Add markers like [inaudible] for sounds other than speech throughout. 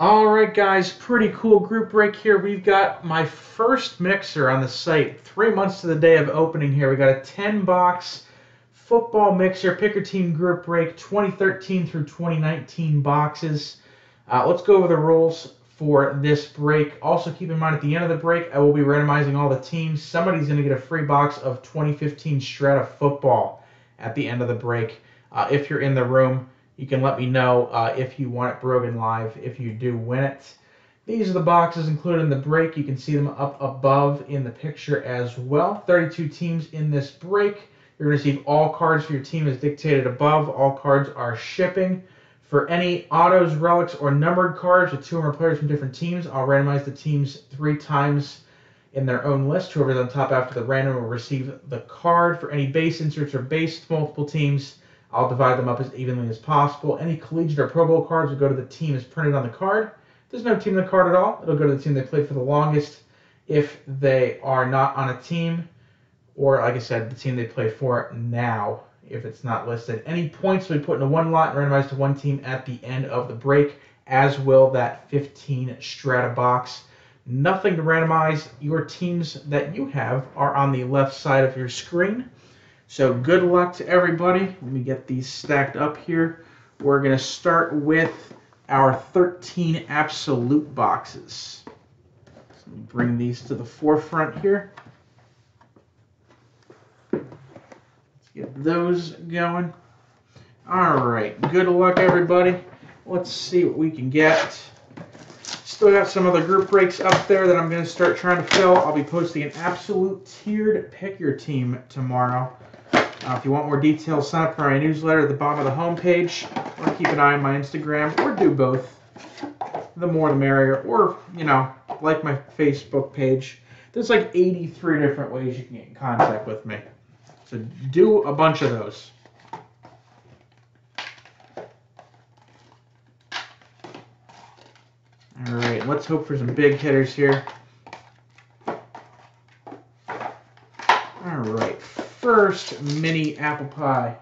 All right, guys, pretty cool group break here. We've got my first mixer on the site, three months to the day of opening here. We got a 10 box football mixer, picker team group break, 2013 through 2019 boxes. Uh, let's go over the rules for this break. Also, keep in mind at the end of the break, I will be randomizing all the teams. Somebody's going to get a free box of 2015 Strata football at the end of the break. Uh, if you're in the room, you can let me know uh, if you want it broken live if you do win it. These are the boxes included in the break. You can see them up above in the picture as well. 32 teams in this break. You're going to receive all cards for your team as dictated above. All cards are shipping. For any autos, relics, or numbered cards with two or more players from different teams, I'll randomize the teams three times in their own list. Whoever's on top after the random will receive the card. For any base inserts or base multiple teams, I'll divide them up as evenly as possible. Any collegiate or Pro Bowl cards will go to the team as printed on the card. If there's no team in the card at all, it'll go to the team they played for the longest. If they are not on a team, or like I said, the team they play for now, if it's not listed. Any points will be put into one lot and randomized to one team at the end of the break, as will that 15 strata box. Nothing to randomize. Your teams that you have are on the left side of your screen. So good luck to everybody. Let me get these stacked up here. We're going to start with our 13 absolute boxes. So let me bring these to the forefront here. Let's get those going. All right, good luck everybody. Let's see what we can get. Still got some other group breaks up there that I'm going to start trying to fill. I'll be posting an absolute tiered pick your team tomorrow. Uh, if you want more details, sign up for my newsletter at the bottom of the homepage, or keep an eye on my Instagram, or do both. The more the merrier, or, you know, like my Facebook page. There's like 83 different ways you can get in contact with me. So do a bunch of those. All right, let's hope for some big hitters here. All right, first mini apple pie.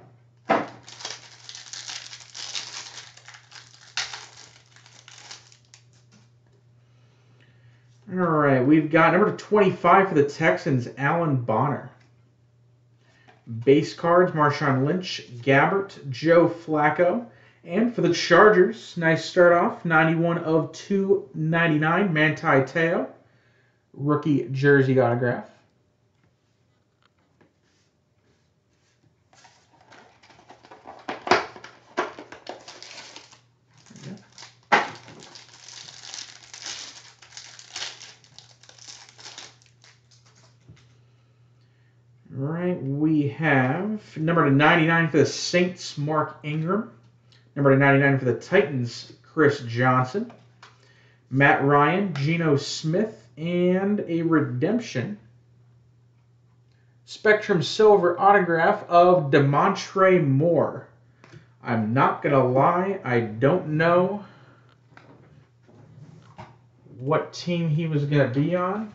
All right, we've got number 25 for the Texans, Alan Bonner. Base cards, Marshawn Lynch, Gabbert, Joe Flacco. And for the Chargers, nice start off, 91 of 299, Manti Te'o. Rookie jersey autograph. All right, we have to 99 for the Saints, Mark Ingram. Number to 99 for the Titans, Chris Johnson. Matt Ryan, Geno Smith, and a redemption. Spectrum Silver autograph of Damontre Moore. I'm not going to lie, I don't know what team he was going to be on.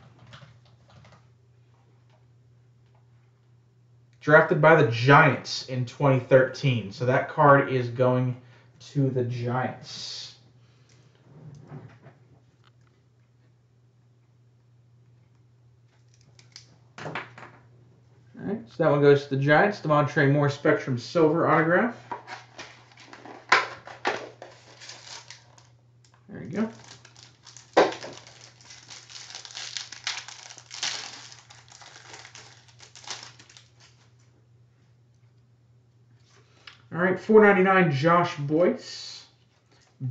Drafted by the Giants in 2013. So that card is going to the Giants. All right, so that one goes to the Giants. Damontre Moore Spectrum Silver autograph. There you go. All right, 499 Josh Boyce.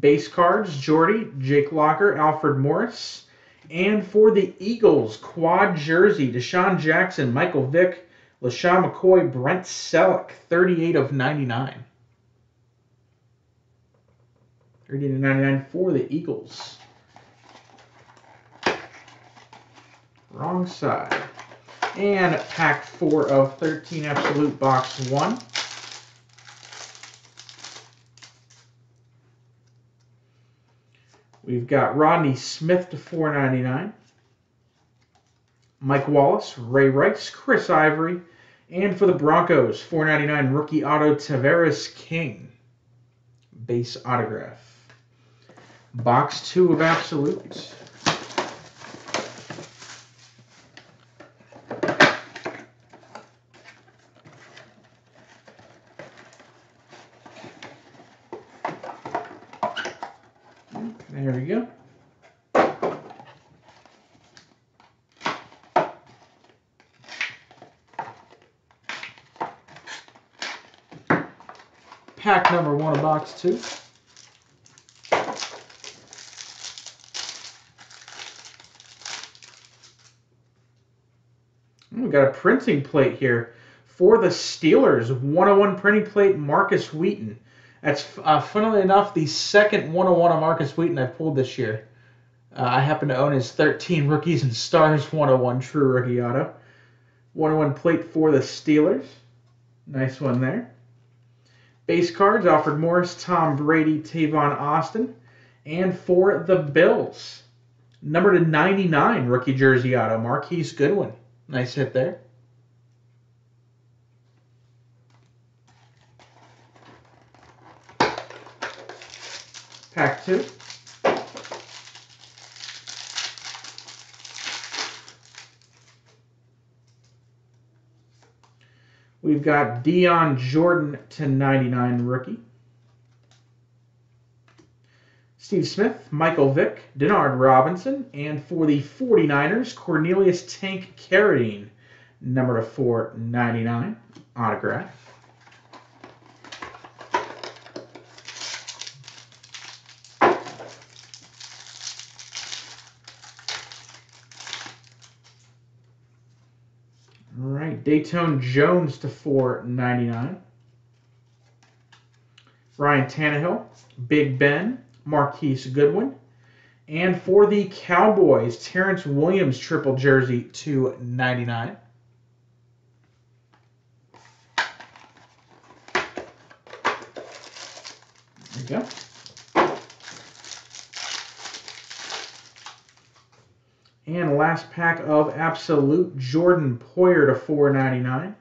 Base cards, Jordy, Jake Locker, Alfred Morris. And for the Eagles, quad jersey, DeSean Jackson, Michael Vick, LeSean McCoy, Brent Celek, 38 of 99. 38 of 99 for the Eagles. Wrong side. And pack 4 of 13 Absolute Box 1. We've got Rodney Smith to 499. Mike Wallace, Ray Rice, Chris Ivory, and for the Broncos, 499 rookie auto Tavarres King. Base autograph. Box two of Absolute. There we go. Pack number one of box two. We got a printing plate here for the Steelers. 101 printing plate, Markus Wheaton. That's uh, funnily enough the second 101 of Markus Wheaton I've pulled this year. Uh, I happen to own his 13 rookies and stars 101 true rookie auto. 101 plate for the Steelers. Nice one there. Base cards Alfred Morris, Tom Brady, Tavon Austin. And for the Bills, number to 99 rookie jersey auto, Marquise Goodwin. Nice hit there. Pack two. We've got Dion Jordan to 99 rookie. Steve Smith, Michael Vick, Denard Robinson, and for the 49ers, Cornelius Tank Carradine, number to 499, autograph. Datone Jones to 499. Ryan Tannehill, Big Ben, Marquise Goodwin. And for the Cowboys, Terrance Williams triple jersey to 99. There you go. And last pack of Absolute Jordan Poyer to 499.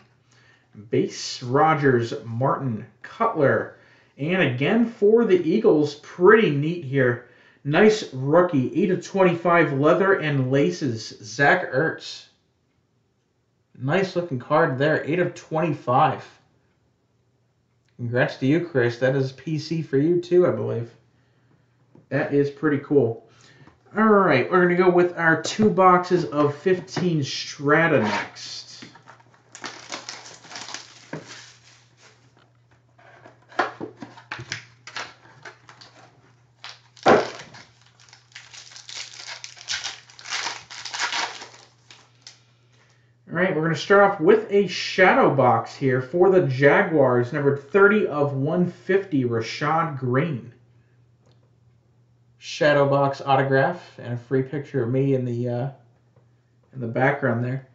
Base Rogers, Martin Cutler and again for the Eagles, pretty neat here. Nice rookie, 8 of 25 leather and laces, Zach Ertz. Nice looking card there, 8 of 25. Congrats to you, Chris. That is PC for you too, I believe. That is pretty cool. All right, we're going to go with our two boxes of 15 Strata next. All right, we're going to start off with a shadow box here for the Jaguars, number 30 of 150, Rashad Greene. Shadow box autograph and a free picture of me in the uh, in the background there.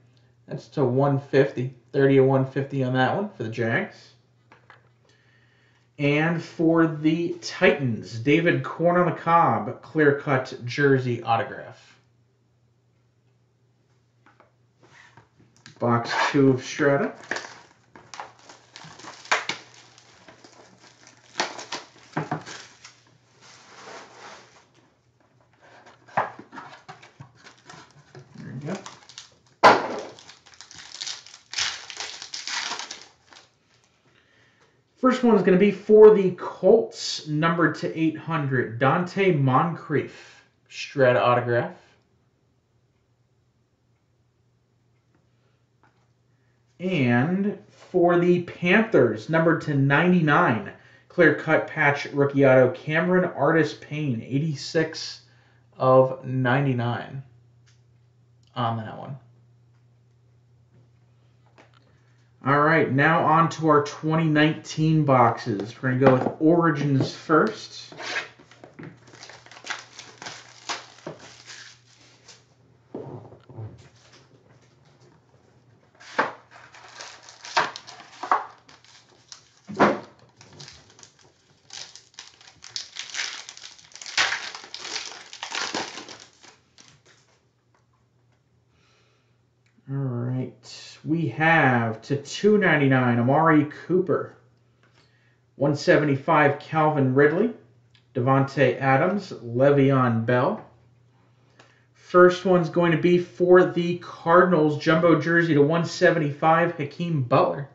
That's to 150, 30 of 150 on that one for the Jags. And for the Titans, David Corn on the Cob, clear cut jersey autograph. box two of Strata. There we go. First one is going to be for the Colts, number to 800, Donte Moncrief, Strata autograph. And for the Panthers, number to 99, clear cut patch rookie auto, Cameron Artis Payne, 86 of 99 on that one. All right, now on to our 2019 boxes. We're going to go with Origins first. All right. We have to 299 Amari Cooper. 175 Calvin Ridley. Davante Adams, Le'Veon Bell. First one's going to be for the Cardinals, jumbo jersey to 175, Hakeem Butler.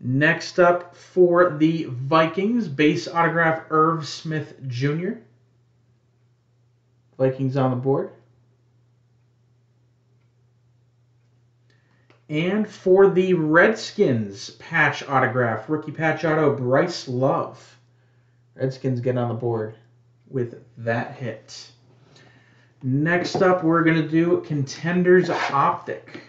Next up for the Vikings, base autograph Irv Smith Jr. Vikings on the board. And for the Redskins patch autograph, rookie patch auto, Bryce Love. Redskins get on the board with that hit. Next up, we're going to do Contenders Optic.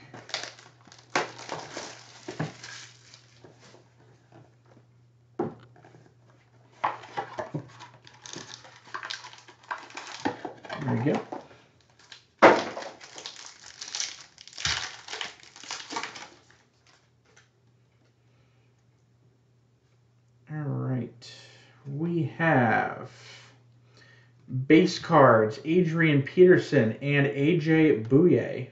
There we go. All right. We have base cards Adrian Peterson and AJ Bouye.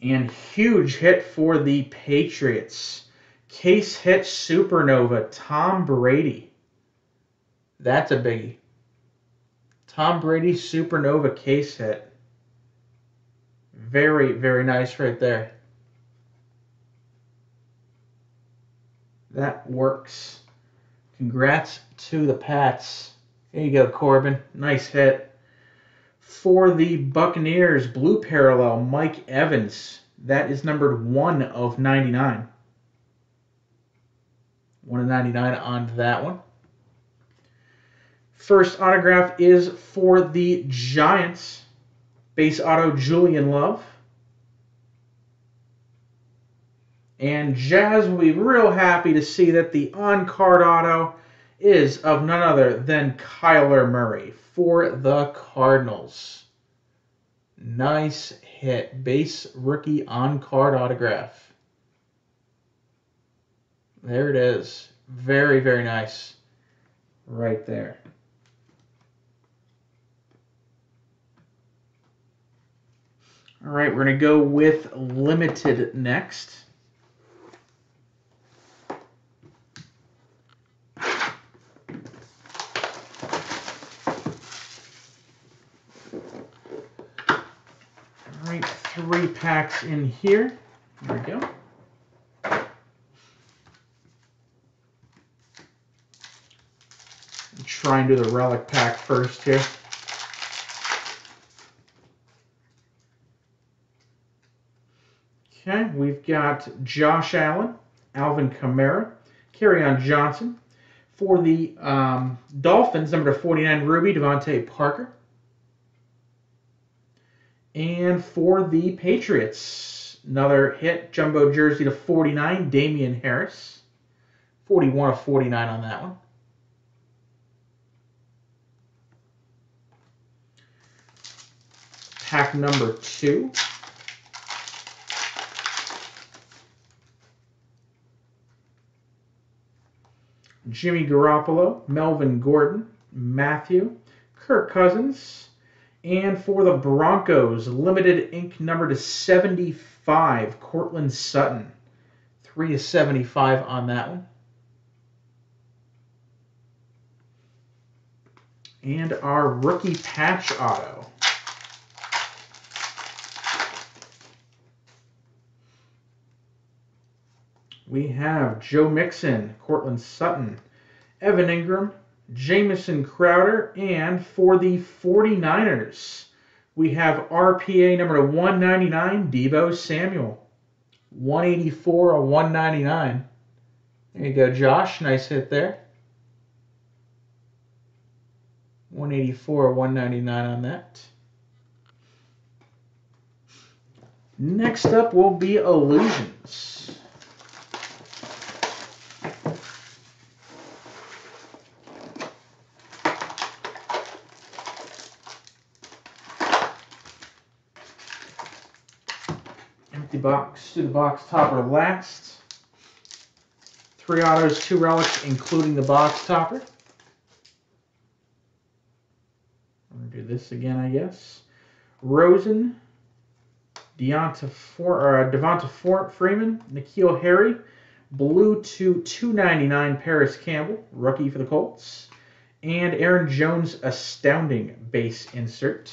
And huge hit for the Patriots. Case hit Supernova, Tom Brady. That's a biggie. Tom Brady Supernova case hit. Very, very nice right there. That works. Congrats to the Pats. There you go, Corbin. Nice hit. For the Buccaneers, blue parallel, Mike Evans. That is numbered 1 of 99. 1 of 99 on that one. First autograph is for the Giants. Base auto Julian Love. And Jazz will be real happy to see that the on-card auto is of none other than Kyler Murray for the Cardinals. Nice hit. Base rookie on-card autograph. There it is. Very, very nice. Right there. All right, we're going to go with limited next. All right, three packs in here. There we go. Try and do the relic pack first here. Okay, we've got Josh Allen, Alvin Kamara, on Johnson. For the um, Dolphins, number 49, Ruby, DeVante Parker. And for the Patriots, another hit, jumbo jersey to 49, Damien Harris. 41 of 49 on that one. Pack number two. Jimmy Garoppolo, Melvin Gordon, Matthew, Kirk Cousins, and for the Broncos, limited ink number to 75, Courtland Sutton. 3 to 75 on that one. And our rookie patch auto. we have Joe Mixon, Courtland Sutton, Evan Engram, Jamison Crowder, and for the 49ers, we have RPA number 199, Deebo Samuel. 184 or 199. There you go, Josh. Nice hit there. 184 or 199 on that. Next up will be Illusions. Box to the box topper last. Three autos, two relics, including the box topper. I'm going to do this again, I guess. Rosen, Deonta For, or uh, Devonta For, Freeman, N'Keal Harry, Blue to 299 Parris Campbell, rookie for the Colts. And Aaron Jones astounding base insert.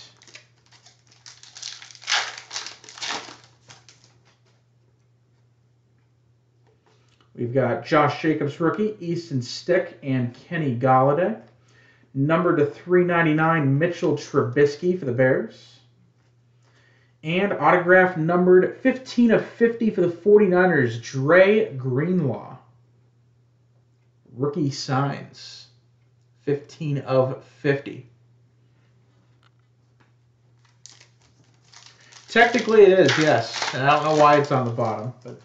We've got Josh Jacobs rookie, Easton Stick, and Kenny Golladay. Number to 399, Mitchell Trubisky for the Bears. And autograph numbered 15 of 50 for the 49ers, Dre Greenlaw. Rookie signs. 15 of 50. Technically it is, yes. And I don't know why it's on the bottom, but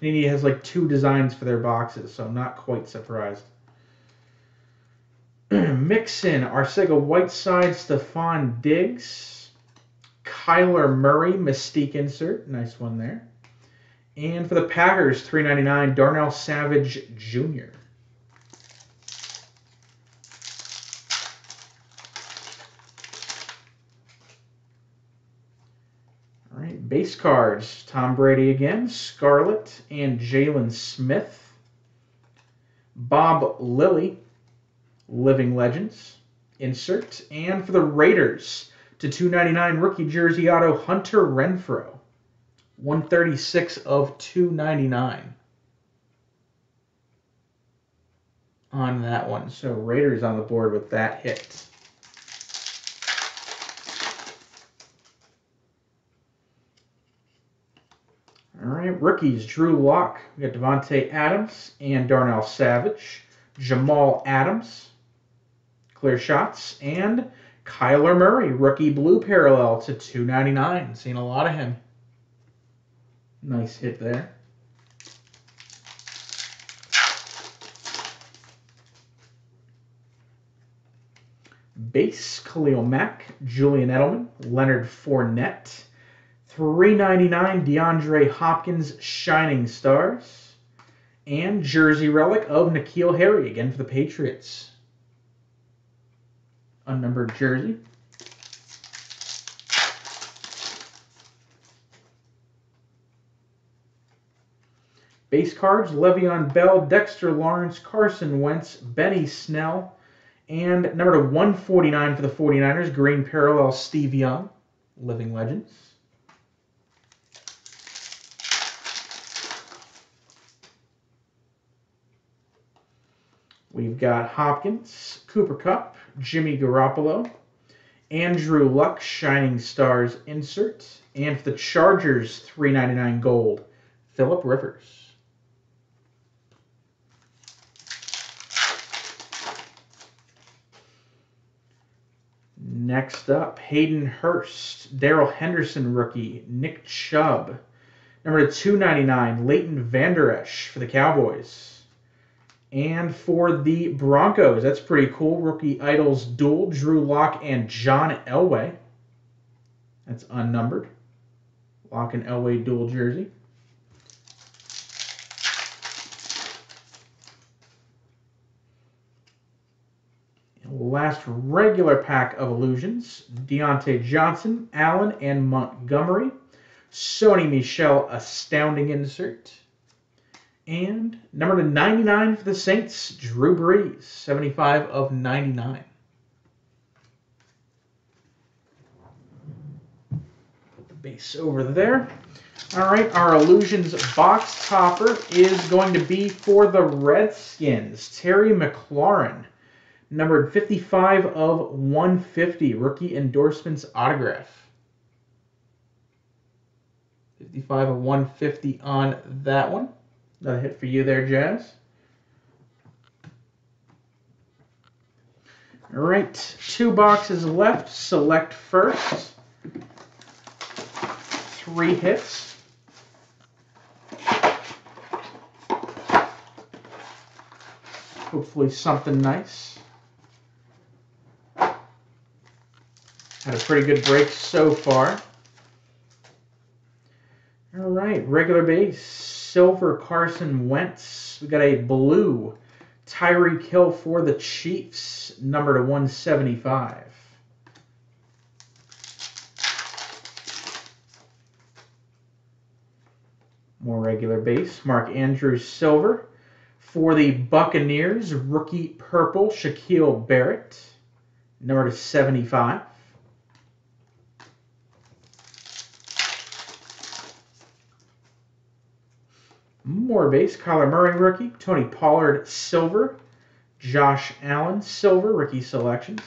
Panini has like two designs for their boxes, so I'm not quite surprised. [clears throat] Mixon, Arcega Whiteside, Stefon Diggs, Kyler Murray, Mystique insert, nice one there. And for the Packers, 399, Darnell Savage Jr. Base cards, Tom Brady again, Scarlett, and Jaylon Smith. Bob Lilly, Living Legends, insert. And for the Raiders, to 299 rookie jersey auto, Hunter Renfrow. 136 of 299 on that one. So Raiders on the board with that hit. All right, rookies, Drew Lock. We got Davante Adams and Darnell Savage. Jamal Adams, clear shots. And Kyler Murray, rookie blue parallel to 299. Seen a lot of him. Nice hit there. Base, Khalil Mack, Julian Edelman, Leonard Fournette, 399 DeAndre Hopkins Shining Stars. And jersey relic of N'Keal Harry, again for the Patriots. Unnumbered jersey. Base cards, Le'Veon Bell, Dexter Lawrence, Carson Wentz, Benny Snell, and number to 149 for the 49ers, green parallel Steve Young, Living Legends. We've got Hopkins, Cooper Kupp, Jimmy Garoppolo, Andrew Luck, Shining Stars insert, and for the Chargers, 399 gold, Philip Rivers. Next up, Hayden Hurst, Darrell Henderson rookie, Nick Chubb. Number 299, Leighton Vander Esch for the Cowboys. And for the Broncos, that's pretty cool. Rookie Idols duel, Drew Lock and John Elway. That's unnumbered. Lock and Elway dual jersey. Last regular pack of illusions, Diontae Johnson, Allen, and Montgomery. Sony Michel Astounding Insert. And number to 99 for the Saints, Drew Brees, 75 of 99. Put the base over there. All right, our Illusions box topper is going to be for the Redskins, Terry McLaurin, numbered 55 of 150, rookie endorsements autograph. 55 of 150 on that one. Another hit for you there, Jazz. All right, two boxes left. Select first. Three hits. Hopefully something nice. Had a pretty good break so far. All right, regular base silver Carson Wentz. We got a blue Tyreek Hill for the Chiefs, number to 175. More regular base. Mark Andrews silver. For the Buccaneers, rookie purple, Shaquille Barrett, number to 75. More base, Kyler Murray rookie, Tony Pollard silver, Josh Allen silver rookie selections.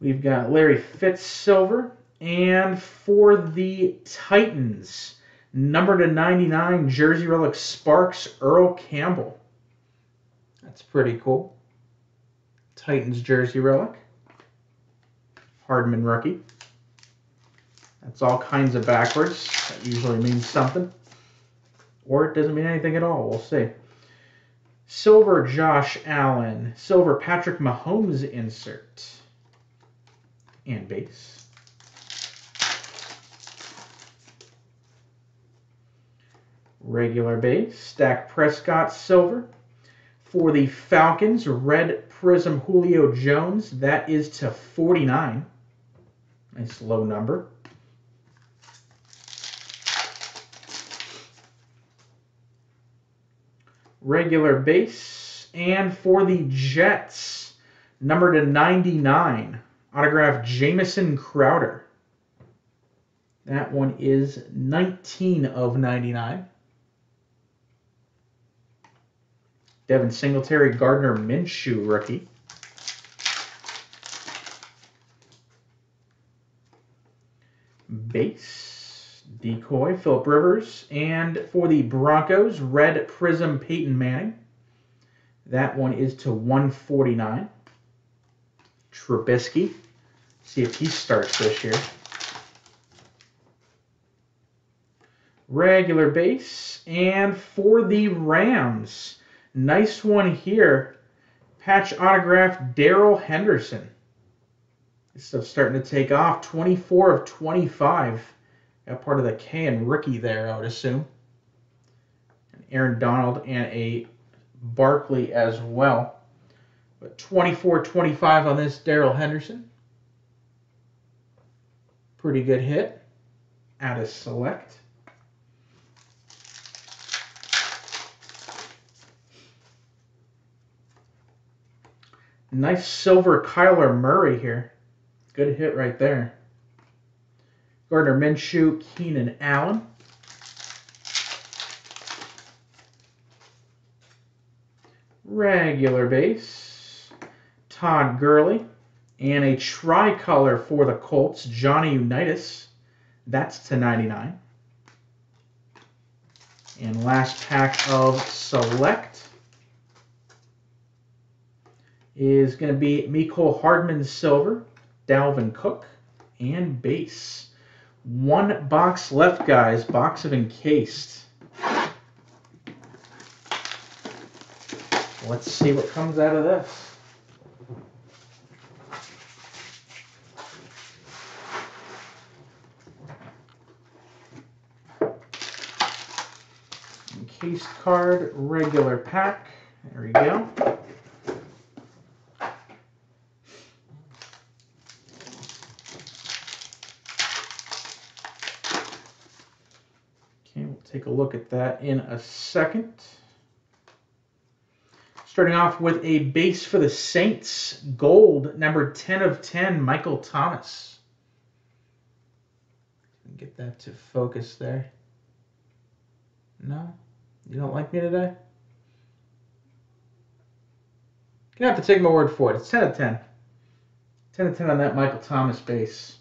We've got Larry Fitz silver, and for the Titans, number to 99 jersey relic Sparks Earl Campbell. That's pretty cool. Titans jersey relic. Hardman rookie. That's all kinds of backwards. That usually means something. Or it doesn't mean anything at all. We'll see. Silver Josh Allen. Silver Patrick Mahomes insert. And base. Regular base. Stack Prescott silver. For the Falcons, red prism Julio Jones. That is to 49. Nice low number. Regular base. And for the Jets, number to 99, autograph Jamison Crowder. That one is 19 of 99. Devin Singletary, Gardner Minshew rookie. Base, decoy, Philip Rivers. And for the Broncos, red prism, Peyton Manning. That one is to 149. Trubisky. See if he starts this year. Regular base. And for the Rams, Nice one here. Patch autograph Darrell Henderson. This stuff's starting to take off. 24 of 25. Got part of the K and rookie there, I would assume. And Aaron Donald and a Barkley as well. But 24-25 on this Darrell Henderson. Pretty good hit. Out of select. Nice silver Kyler Murray here. Good hit right there. Gardner Minshew, Keenan Allen. Regular base. Todd Gurley. And a tricolor for the Colts, Johnny Unitas. That's to 99. And last pack of Select is going to be Mecole Hardman Silver, Dalvin Cook, and base. One box left, guys. Box of encased. Let's see what comes out of this. Encased card, regular pack. There we go. Take a look at that in a second. Starting off with a base for the Saints, gold, number 10 of 10, Michael Thomas. Get that to focus there. No? You don't like me today? You have to take my word for it. It's 10 of 10. 10 of 10 on that Michael Thomas base.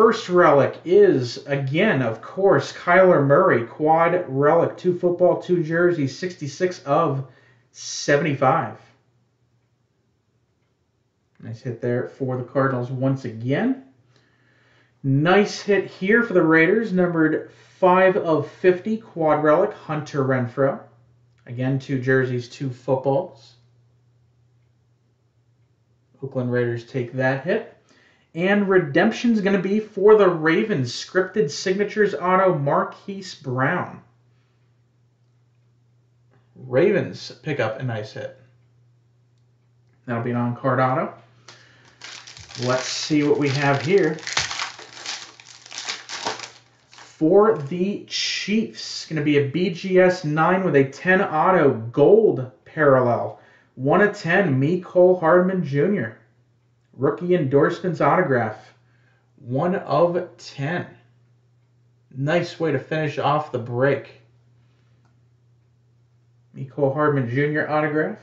First relic is, again, of course, Kyler Murray, quad relic, two football, two jerseys, 66 of 75. Nice hit there for the Cardinals once again. Nice hit here for the Raiders, numbered 5 of 50, quad relic, Hunter Renfrow. Again, two jerseys, two footballs. Oakland Raiders take that hit. And redemption's going to be for the Ravens. Scripted signatures auto Marquise Brown. Ravens pick up a nice hit. That'll be an on-card auto. Let's see what we have here. For the Chiefs, going to be a BGS 9 with a 10 auto gold parallel. 1 of 10, Mecole Hardman Jr. Rookie endorsements autograph. 1 of 10. Nice way to finish off the break. Mecole Hardman Jr. autograph.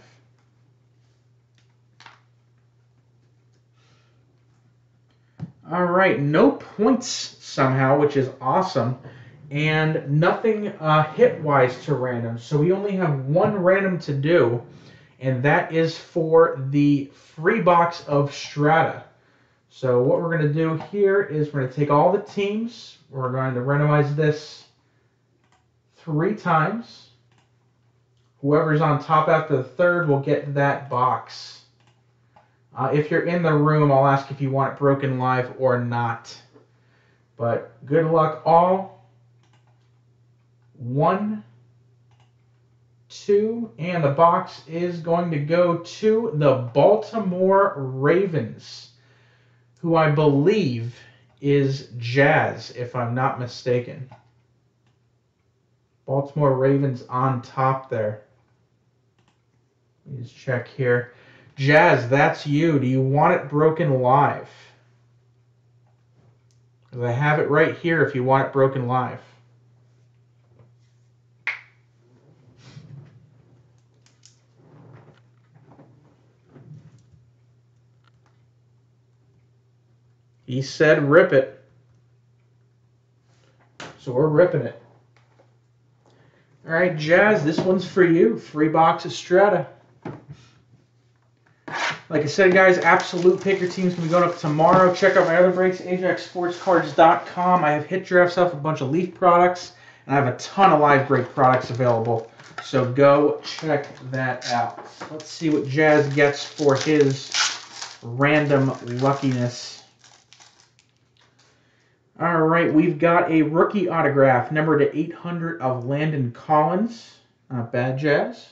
All right, no points somehow, which is awesome, and nothing uh, hit-wise to random. So we only have one random to do, and that is for the free box of Strata. So what we're going to do here is we're going to take all the teams. We're going to randomize this three times. Whoever's on top after the third will get that box. Uh, if you're in the room, I'll ask if you want it broken live or not. But good luck all. One, two, and the box is going to go to the Baltimore Ravens, who I believe is Jazz, if I'm not mistaken. Baltimore Ravens on top there. Let me just check here. Jazz, that's you. Do you want it broken live? I have it right here if you want it broken live. He said rip it. So we're ripping it. All right, Jazz, this one's for you. Free box of Strata. Like I said, guys, Absolute Picker Team's going to be going up tomorrow. Check out my other breaks, AjaxSportsCards.com. I have hit drafts up, a bunch of Leaf products, and I have a ton of live break products available. So go check that out. Let's see what Jazz gets for his random luckiness. All right, we've got a rookie autograph, number to 800 of Landon Collins. Not bad, Jazz.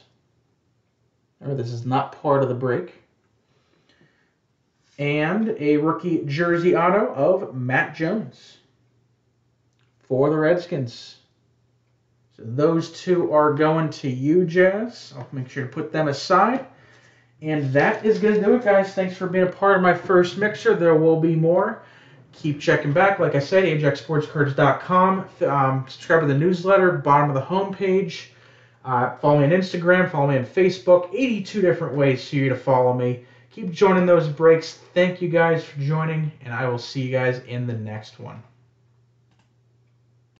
Remember, this is not part of the break and a rookie jersey auto of Matt Jones for the Redskins. So those two are going to you, Jazz. I'll make sure to put them aside. And that is going to do it, guys. Thanks for being a part of my first mixer. There will be more. Keep checking back. Like I said, ajaxsportscards.com. Um, subscribe to the newsletter, bottom of the homepage. Uh, follow me on Instagram, follow me on Facebook. 82 different ways for you to follow me keep joining those breaks. Thank you guys for joining, and I will see you guys in the next one.